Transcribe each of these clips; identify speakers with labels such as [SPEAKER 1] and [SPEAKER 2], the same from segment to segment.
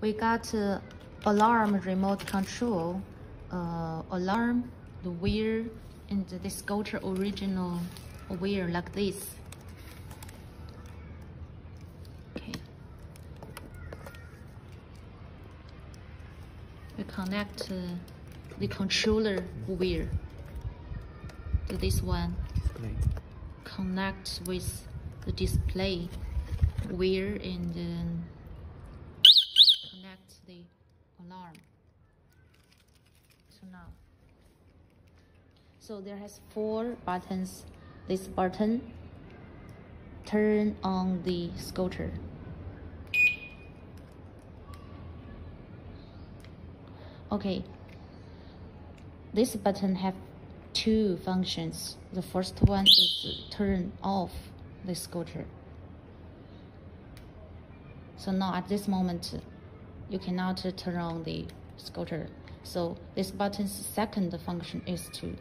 [SPEAKER 1] we got uh, alarm remote control, uh, alarm, the wheel, and the scooter original wheel like this. Okay. We connect uh, the controller wheel to this one.
[SPEAKER 2] Display.
[SPEAKER 1] Connect with the display wheel and then connect the alarm. So now, so there has four buttons. This button turn on the scooter. Okay, this button have two functions. The first one is turn off the scooter. So now at this moment, you cannot turn on the scooter. So this button's second function is to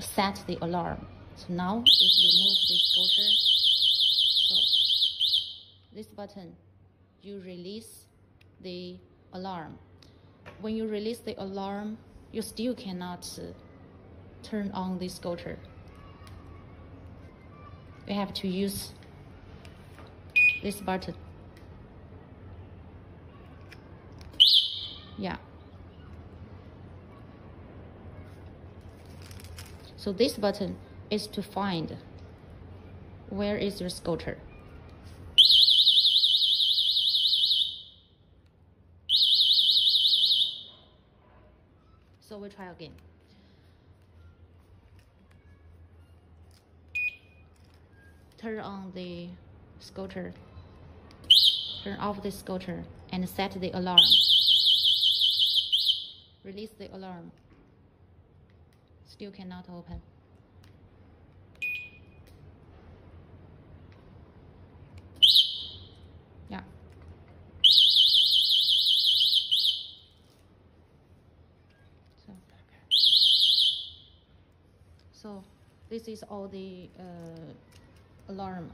[SPEAKER 1] set the alarm. So now if you move this scooter, so this button, you release the alarm. When you release the alarm, you still cannot uh, turn on the scooter. You have to use this button. Yeah. So this button is to find where is your scooter. So we try again. Turn on the scooter. Turn off the scooter and set the alarm. Release the alarm. Still cannot open. Yeah. So, so this is all the uh, alarm